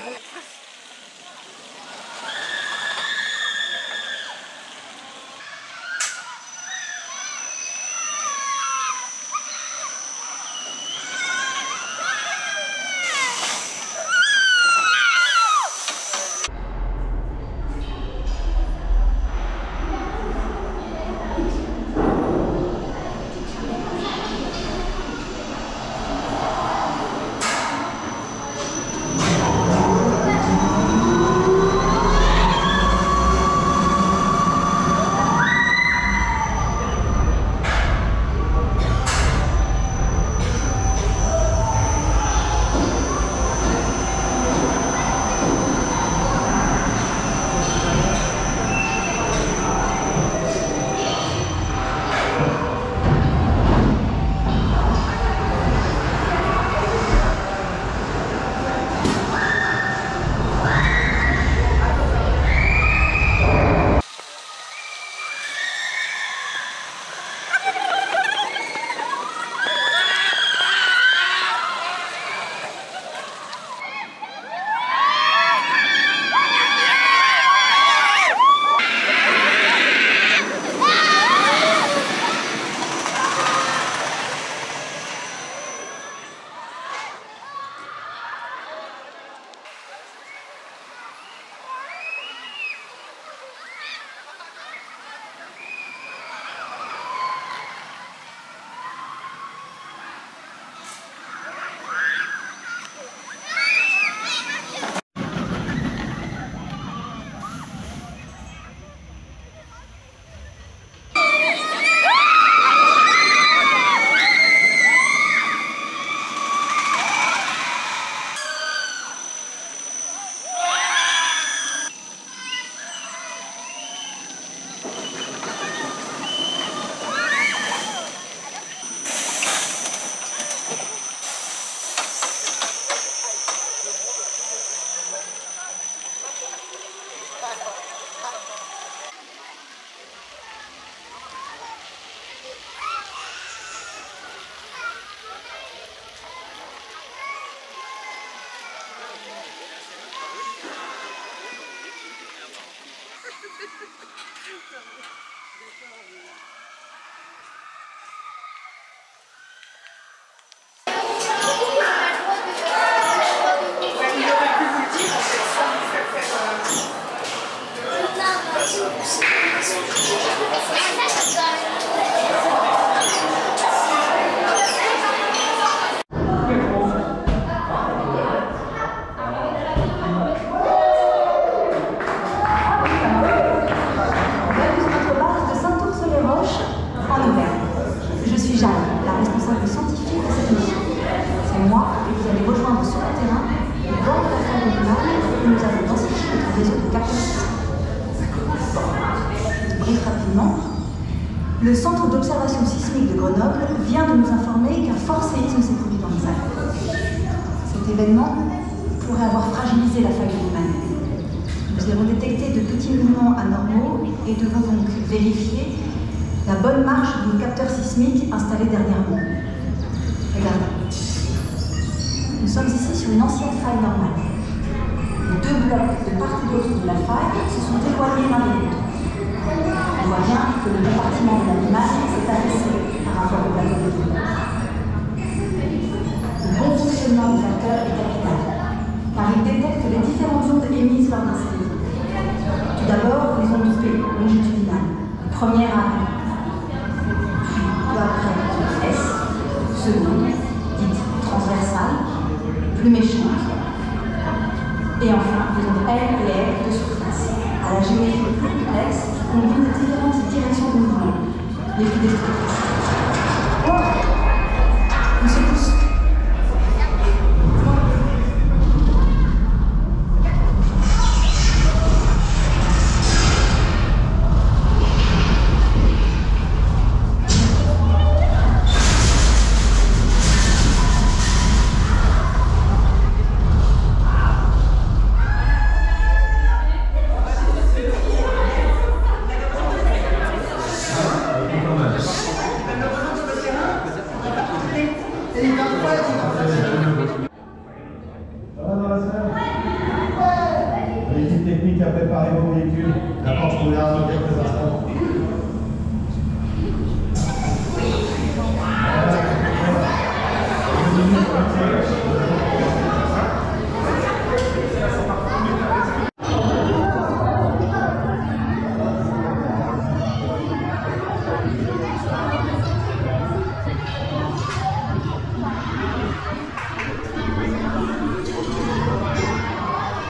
Yeah. Le Centre d'observation sismique de Grenoble vient de nous informer qu'un fort séisme s'est produit dans les Alpes. Cet événement pourrait avoir fragilisé la faille humaine. Nous avons détecté de petits mouvements anormaux et devons donc vérifier la bonne marche de nos capteurs sismiques installés dernièrement. Regardez. Nous sommes ici sur une ancienne faille normale. De part et d'autre de la faille se sont éloignés l'un de l'autre. On voit bien que le compartiment de l'animal s'est abaissé par rapport au plateau de Le bon fonctionnement du facteur est capital, car il détecte les différentes ondes émises par séisme. Tout d'abord, les ondes longitudinales. Première arrive, et enfin ondes L et R de surface, à la géométrie plus complexe combine les différentes directions de mouvement, les à préparer vos véhicules. La porte s'ouvrira dans quelques instants.